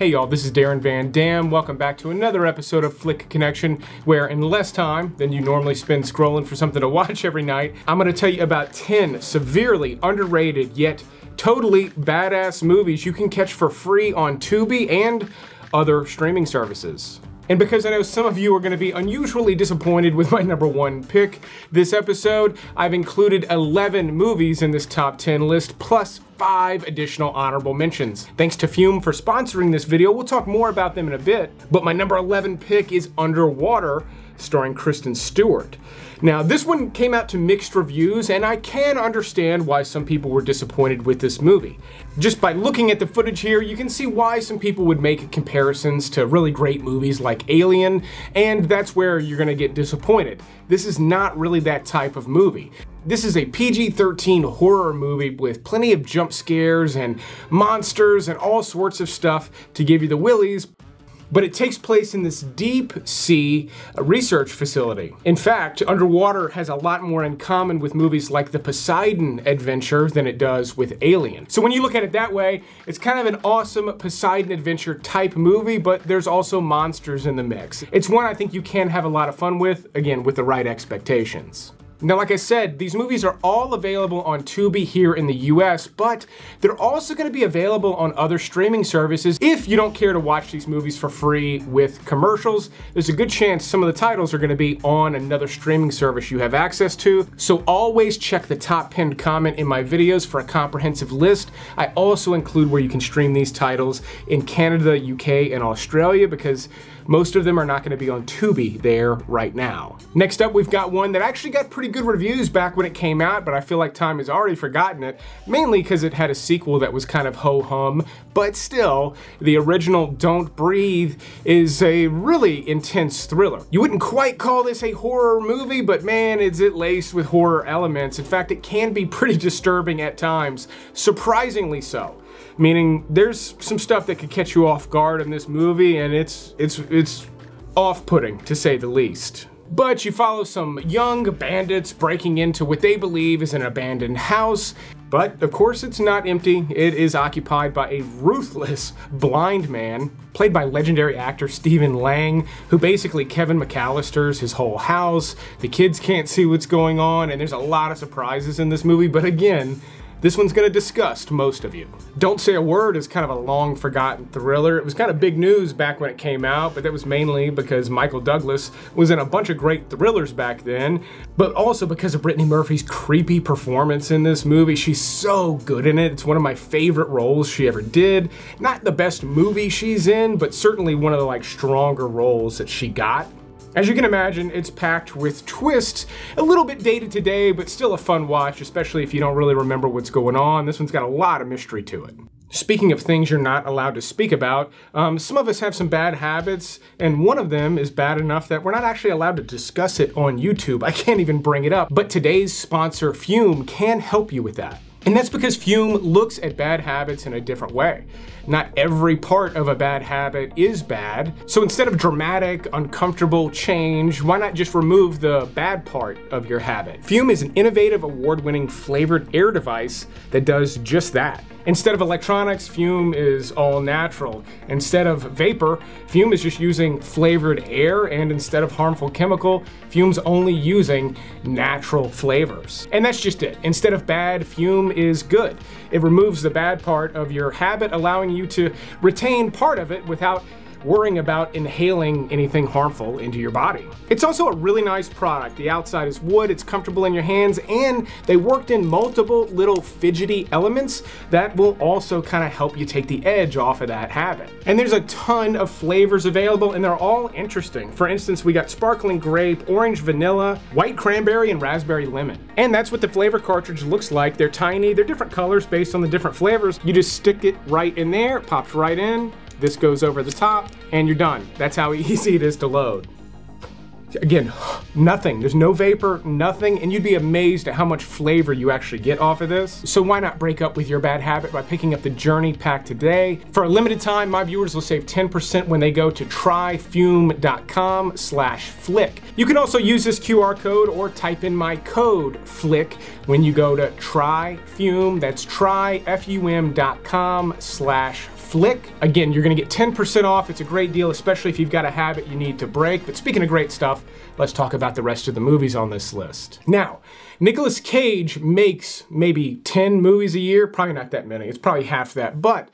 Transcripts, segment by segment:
Hey y'all, this is Darren Van Dam. Welcome back to another episode of Flick Connection, where in less time than you normally spend scrolling for something to watch every night, I'm gonna tell you about 10 severely underrated yet totally badass movies you can catch for free on Tubi and other streaming services. And because I know some of you are to be unusually disappointed with my number one pick this episode, I've included 11 movies in this top 10 list, plus five additional honorable mentions. Thanks to Fume for sponsoring this video. We'll talk more about them in a bit, but my number 11 pick is Underwater, starring Kristen Stewart. Now, this one came out to mixed reviews, and I can understand why some people were disappointed with this movie. Just by looking at the footage here, you can see why some people would make comparisons to really great movies like Alien, and that's where you're gonna get disappointed. This is not really that type of movie. This is a PG-13 horror movie with plenty of jump scares and monsters and all sorts of stuff to give you the willies, but it takes place in this deep sea research facility. In fact, Underwater has a lot more in common with movies like the Poseidon Adventure than it does with Alien. So when you look at it that way, it's kind of an awesome Poseidon Adventure type movie, but there's also monsters in the mix. It's one I think you can have a lot of fun with, again, with the right expectations. Now, like I said, these movies are all available on Tubi here in the US, but they're also going to be available on other streaming services. If you don't care to watch these movies for free with commercials, there's a good chance some of the titles are going to be on another streaming service you have access to. So always check the top pinned comment in my videos for a comprehensive list. I also include where you can stream these titles in Canada, UK, and Australia because most of them are not going to be on Tubi there right now. Next up, we've got one that actually got pretty good reviews back when it came out, but I feel like time has already forgotten it, mainly because it had a sequel that was kind of ho-hum, but still, the original Don't Breathe is a really intense thriller. You wouldn't quite call this a horror movie, but man, is it laced with horror elements. In fact, it can be pretty disturbing at times, surprisingly so meaning there's some stuff that could catch you off guard in this movie and it's it's it's off-putting to say the least. But you follow some young bandits breaking into what they believe is an abandoned house. But of course, it's not empty. It is occupied by a ruthless blind man, played by legendary actor Stephen Lang, who basically Kevin McAllister's his whole house. The kids can't see what's going on, and there's a lot of surprises in this movie. But again, this one's gonna disgust most of you. Don't Say a Word is kind of a long forgotten thriller. It was kind of big news back when it came out, but that was mainly because Michael Douglas was in a bunch of great thrillers back then, but also because of Brittany Murphy's creepy performance in this movie. She's so good in it. It's one of my favorite roles she ever did. Not the best movie she's in, but certainly one of the like stronger roles that she got. As you can imagine, it's packed with twists, a little bit dated today, but still a fun watch, especially if you don't really remember what's going on. This one's got a lot of mystery to it. Speaking of things you're not allowed to speak about, um, some of us have some bad habits, and one of them is bad enough that we're not actually allowed to discuss it on YouTube. I can't even bring it up, but today's sponsor, Fume, can help you with that. And that's because Fume looks at bad habits in a different way. Not every part of a bad habit is bad. So instead of dramatic, uncomfortable change, why not just remove the bad part of your habit? Fume is an innovative, award-winning flavored air device that does just that. Instead of electronics, Fume is all natural. Instead of vapor, Fume is just using flavored air, and instead of harmful chemical, Fume's only using natural flavors. And that's just it. Instead of bad, Fume is good. It removes the bad part of your habit, allowing you to retain part of it without worrying about inhaling anything harmful into your body. It's also a really nice product. The outside is wood, it's comfortable in your hands, and they worked in multiple little fidgety elements that will also kind of help you take the edge off of that habit. And there's a ton of flavors available, and they're all interesting. For instance, we got sparkling grape, orange vanilla, white cranberry, and raspberry lemon. And that's what the flavor cartridge looks like. They're tiny, they're different colors based on the different flavors. You just stick it right in there, it pops right in, this goes over the top, and you're done. That's how easy it is to load. Again, nothing. There's no vapor, nothing, and you'd be amazed at how much flavor you actually get off of this. So why not break up with your bad habit by picking up the Journey pack today? For a limited time, my viewers will save 10% when they go to tryfum.com slash flick. You can also use this QR code or type in my code flick when you go to tryfume, that's tryfum.com slash Flick. Again, you're gonna get 10% off. It's a great deal, especially if you've got a habit you need to break. But speaking of great stuff, let's talk about the rest of the movies on this list. Now, Nicolas Cage makes maybe 10 movies a year, probably not that many, it's probably half that, but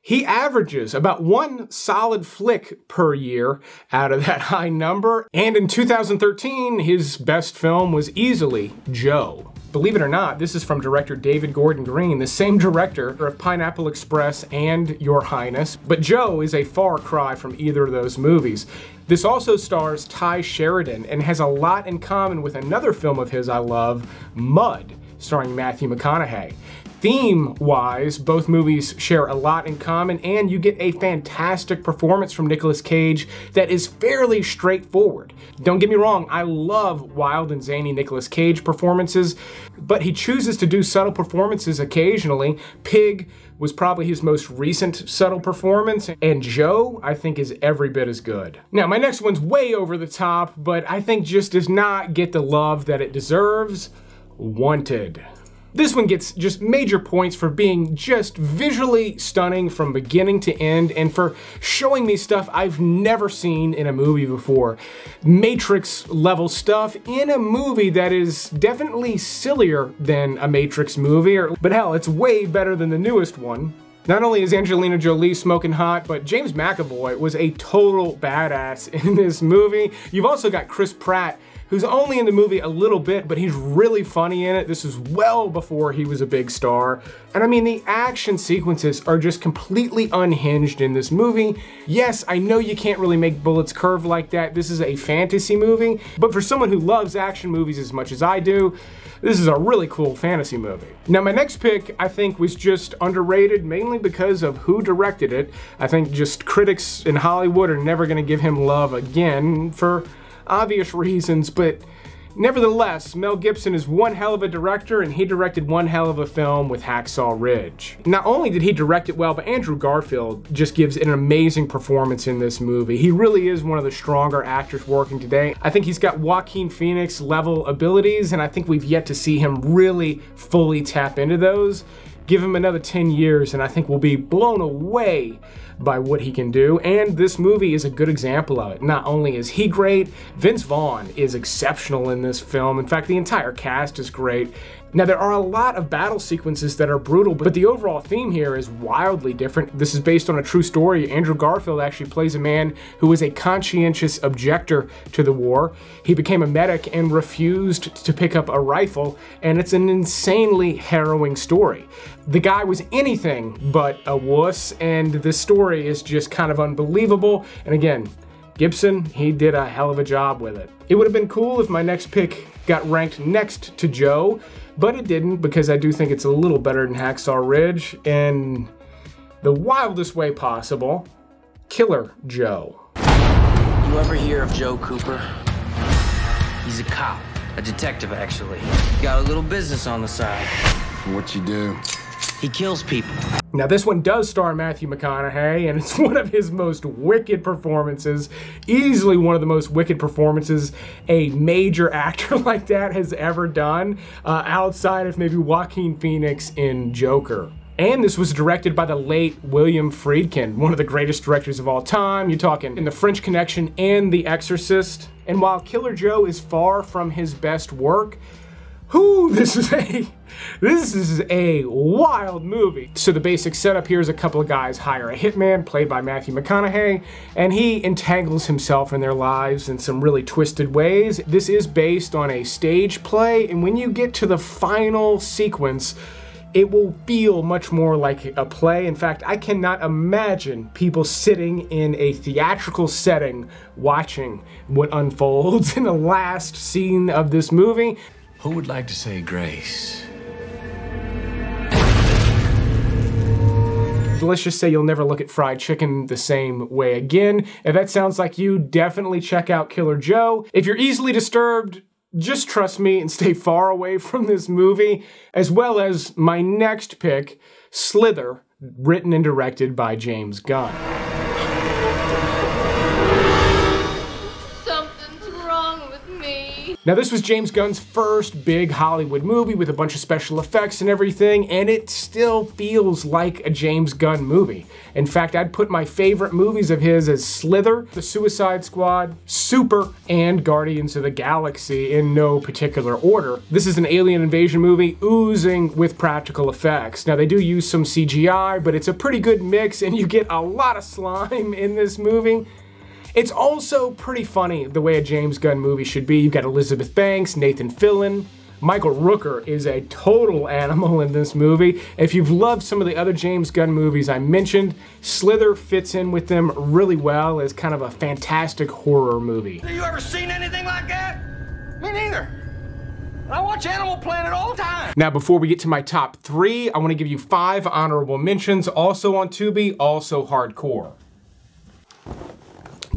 he averages about one solid flick per year out of that high number. And in 2013, his best film was easily Joe. Believe it or not, this is from director David Gordon Green, the same director of Pineapple Express and Your Highness. But Joe is a far cry from either of those movies. This also stars Tye Sheridan and has a lot in common with another film of his I love, Mud, starring Matthew McConaughey. Theme wise, both movies share a lot in common, and you get a fantastic performance from Nicolas Cage that is fairly straightforward. Don't get me wrong, I love wild and zany Nicolas Cage performances, but he chooses to do subtle performances occasionally. Pig was probably his most recent subtle performance, and Joe, I think, is every bit as good. Now, my next one's way over the top, but I think just does not get the love that it deserves. Wanted. This one gets just major points for being just visually stunning from beginning to end and for showing me stuff I've never seen in a movie before. Matrix level stuff in a movie that is definitely sillier than a Matrix movie, but hell, it's way better than the newest one. Not only is Angelina Jolie smoking hot, but James McAvoy was a total badass in this movie. You've also got Chris Pratt who's only in the movie a little bit, but he's really funny in it. This is well before he was a big star. And I mean, the action sequences are just completely unhinged in this movie. Yes, I know you can't really make bullets curve like that. This is a fantasy movie, but for someone who loves action movies as much as I do, this is a really cool fantasy movie. Now, my next pick, I think, was just underrated mainly because of who directed it. I think just critics in Hollywood are never gonna give him love again for obvious reasons, but Nevertheless, Mel Gibson is one hell of a director and he directed one hell of a film with Hacksaw Ridge. Not only did he direct it well, but Andrew Garfield just gives an amazing performance in this movie. He really is one of the stronger actors working today. I think he's got Joaquin Phoenix level abilities and I think we've yet to see him really fully tap into those. Give him another 10 years and I think we'll be blown away by what he can do, and this movie is a good example of it. Not only is he great, Vince Vaughn is exceptional in this film. In fact, the entire cast is great. Now, there are a lot of battle sequences that are brutal, but the overall theme here is wildly different. This is based on a true story. Andrew Garfield actually plays a man who was a conscientious objector to the war. He became a medic and refused to pick up a rifle, and it's an insanely harrowing story. The guy was anything but a wuss, and the story is just kind of unbelievable. And again, Gibson, he did a hell of a job with it. It would have been cool if my next pick got ranked next to Joe, but it didn't because I do think it's a little better than Hacksaw Ridge in the wildest way possible. Killer Joe. You ever hear of Joe Cooper? He's a cop, a detective actually. Got a little business on the side. What you do? He kills people. Now, this one does star Matthew McConaughey, and it's one of his most wicked performances. Easily one of the most wicked performances a major actor like that has ever done, uh, outside of maybe Joaquin Phoenix in Joker. And this was directed by the late William Friedkin, one of the greatest directors of all time. You're talking in The French Connection and The Exorcist. And while Killer Joe is far from his best work, whoo, this is a this is a wild movie. So the basic setup here is a couple of guys hire a hitman, played by Matthew McConaughey, and he entangles himself in their lives in some really twisted ways. This is based on a stage play, and when you get to the final sequence, it will feel much more like a play. In fact, I cannot imagine people sitting in a theatrical setting watching what unfolds in the last scene of this movie. Who would like to say grace? let's just say you'll never look at fried chicken the same way again. If that sounds like you, definitely check out Killer Joe. If you're easily disturbed, just trust me and stay far away from this movie, as well as my next pick, Slither, written and directed by James Gunn. Now, this was James Gunn's first big Hollywood movie with a bunch of special effects and everything, and it still feels like a James Gunn movie. In fact, I'd put my favorite movies of his as Slither, The Suicide Squad, Super, and Guardians of the Galaxy in no particular order. This is an alien invasion movie oozing with practical effects. Now, they do use some CGI, but it's a pretty good mix, and you get a lot of slime in this movie. It's also pretty funny the way a James Gunn movie should be. You've got Elizabeth Banks, Nathan Fillion. Michael Rooker is a total animal in this movie. If you've loved some of the other James Gunn movies I mentioned, Slither fits in with them really well as kind of a fantastic horror movie. Have you ever seen anything like that? Me neither. I watch Animal Planet all the time. Now, before we get to my top three, I want to give you five honorable mentions, also on Tubi, also hardcore.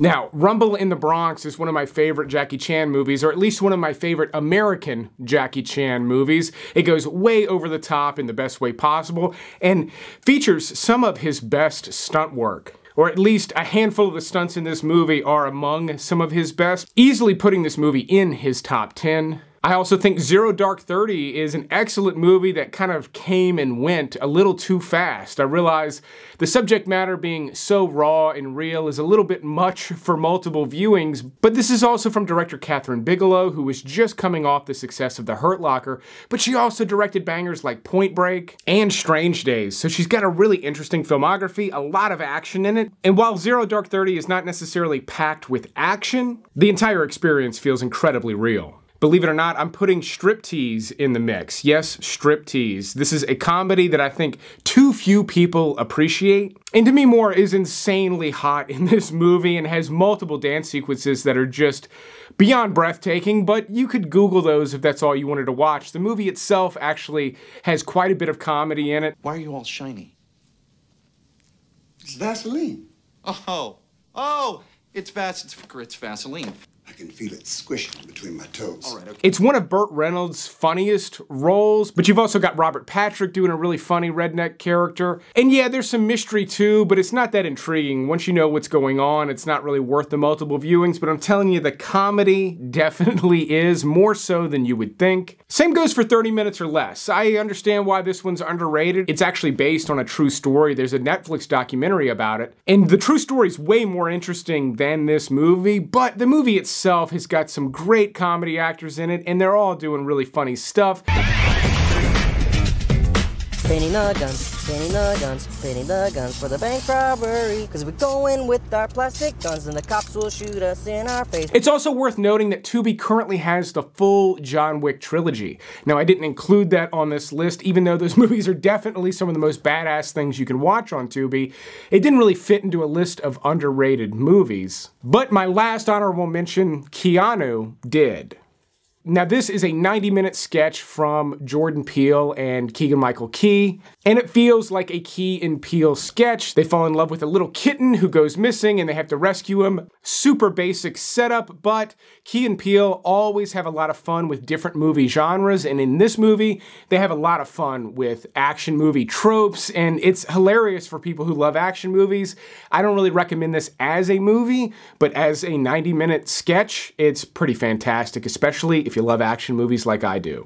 Now, Rumble in the Bronx is one of my favorite Jackie Chan movies, or at least one of my favorite American Jackie Chan movies. It goes way over the top in the best way possible and features some of his best stunt work or at least a handful of the stunts in this movie are among some of his best, easily putting this movie in his top 10. I also think Zero Dark 30 is an excellent movie that kind of came and went a little too fast. I realize the subject matter being so raw and real is a little bit much for multiple viewings, but this is also from director Kathryn Bigelow, who was just coming off the success of The Hurt Locker, but she also directed bangers like Point Break and Strange Days, so she's got a really interesting filmography, a lot of action in it, and while Zero Dark 30 is not necessarily packed with action, the entire experience feels incredibly real. Believe it or not, I'm putting striptease in the mix. Yes, striptease. This is a comedy that I think too few people appreciate. And Demi Moore is insanely hot in this movie and has multiple dance sequences that are just beyond breathtaking, but you could Google those if that's all you wanted to watch. The movie itself actually has quite a bit of comedy in it. Why are you all shiny? It's Vaseline. Oh, oh, it's Vas. It's, it's Vaseline. I can feel it squishing between my toes. All right, okay. It's one of Burt Reynolds' funniest roles, but you've also got Robert Patrick doing a really funny redneck character. And yeah, there's some mystery too, but it's not that intriguing. Once you know what's going on, it's not really worth the multiple viewings, but I'm telling you, the comedy definitely is, more so than you would think. Same goes for 30 minutes or less. I understand why this one's underrated. It's actually based on a true story. There's a Netflix documentary about it. And the true story is way more interesting than this movie, but the movie itself itself has got some great comedy actors in it, and they're all doing really funny stuff. Spinning the guns, spinning the guns, spinning the guns for the bank robbery. Cause we're going with our plastic guns and the cops will shoot us in our face. It's also worth noting that Tubi currently has the full John Wick trilogy. Now, I didn't include that on this list, even though those movies are definitely some of the most badass things you can watch on Tubi. It didn't really fit into a list of underrated movies. But my last honorable mention, Keanu, did. Now, this is a 90 minute sketch from Jordan Peele and Keegan Michael Key, and it feels like a Key and Peele sketch. They fall in love with a little kitten who goes missing and they have to rescue him. Super basic setup, but Key and Peele always have a lot of fun with different movie genres, and in this movie, they have a lot of fun with action movie tropes, and it's hilarious for people who love action movies. I don't really recommend this as a movie, but as a 90 minute sketch, it's pretty fantastic, especially if you love action movies like I do.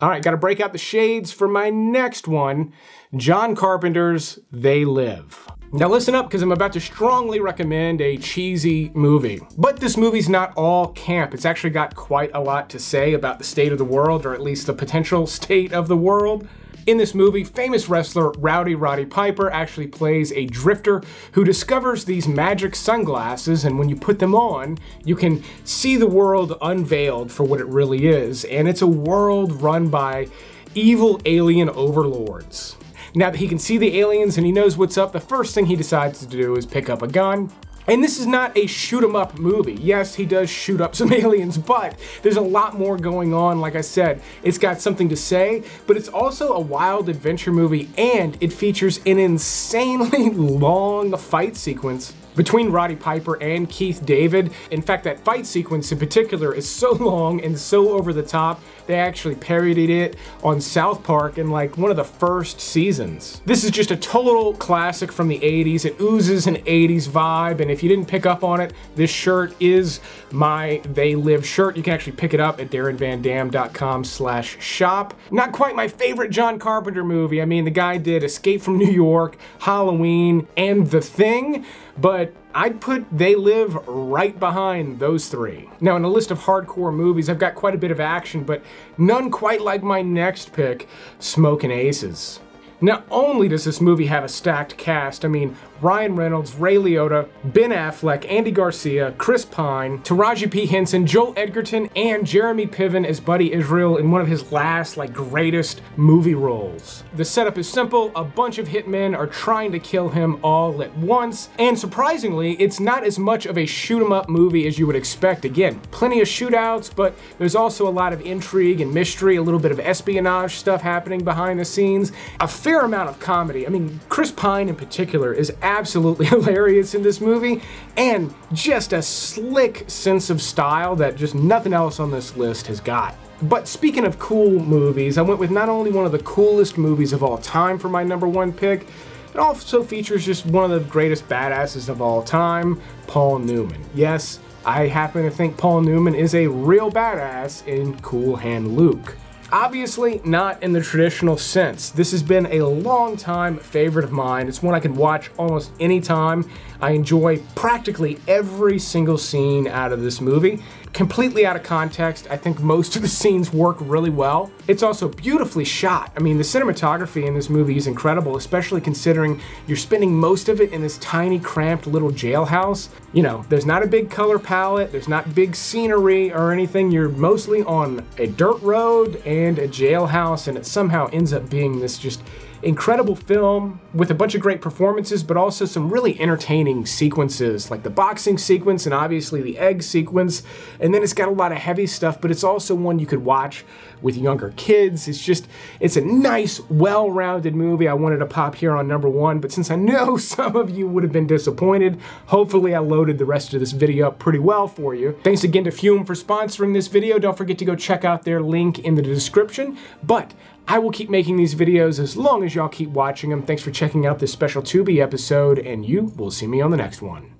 All right, got to break out the shades for my next one John Carpenter's They Live. Now, listen up because I'm about to strongly recommend a cheesy movie. But this movie's not all camp. It's actually got quite a lot to say about the state of the world, or at least the potential state of the world. In this movie, famous wrestler Rowdy Roddy Piper actually plays a drifter who discovers these magic sunglasses, and when you put them on, you can see the world unveiled for what it really is. And it's a world run by evil alien overlords. Now that he can see the aliens and he knows what's up, the first thing he decides to do is pick up a gun And this is not a shoot 'em up movie. Yes, he does shoot up some aliens, but there's a lot more going on. Like I said, it's got something to say, but it's also a wild adventure movie and it features an insanely long fight sequence between Roddy Piper and Keith David. In fact, that fight sequence in particular is so long and so over the top, they actually parodied it on South Park in like one of the first seasons. This is just a total classic from the 80s. It oozes an 80s vibe, and if you didn't pick up on it, this shirt is my They Live shirt. You can actually pick it up at darrenvandam.com slash shop. Not quite my favorite John Carpenter movie. I mean, the guy did Escape from New York, Halloween, and The Thing, but I'd put They Live right behind those three. Now, in a list of hardcore movies, I've got quite a bit of action, but none quite like my next pick, Smokin' Aces. Not only does this movie have a stacked cast, I mean, Ryan Reynolds, Ray Liotta, Ben Affleck, Andy Garcia, Chris Pine, Taraji P. Henson, Joel Edgerton, and Jeremy Piven as Buddy Israel in one of his last, like, greatest movie roles. The setup is simple, a bunch of hitmen are trying to kill him all at once, and surprisingly, it's not as much of a shoot 'em up movie as you would expect. Again, plenty of shootouts, but there's also a lot of intrigue and mystery, a little bit of espionage stuff happening behind the scenes, a fair amount of comedy. I mean, Chris Pine in particular is absolutely hilarious in this movie, and just a slick sense of style that just nothing else on this list has got. But speaking of cool movies, I went with not only one of the coolest movies of all time for my number one pick, it also features just one of the greatest badasses of all time, Paul Newman. Yes, I happen to think Paul Newman is a real badass in Cool Hand Luke. Obviously, not in the traditional sense. This has been a long time favorite of mine. It's one I can watch almost any time. I enjoy practically every single scene out of this movie. Completely out of context, I think most of the scenes work really well. It's also beautifully shot. I mean, the cinematography in this movie is incredible, especially considering you're spending most of it in this tiny, cramped little jailhouse. You know, there's not a big color palette, there's not big scenery or anything. You're mostly on a dirt road and a jailhouse, and it somehow ends up being this just incredible film with a bunch of great performances, but also some really entertaining sequences, like the boxing sequence and obviously the egg sequence. And then it's got a lot of heavy stuff, but it's also one you could watch with younger kids. It's just, it's a nice, well-rounded movie. I wanted to pop here on number one, but since I know some of you would have been disappointed, hopefully I loaded the rest of this video up pretty well for you. Thanks again to Fume for sponsoring this video. Don't forget to go check out their link in the description. But I will keep making these videos as long as y'all keep watching them. Thanks for checking out this special Tubi episode, and you will see me on the next one.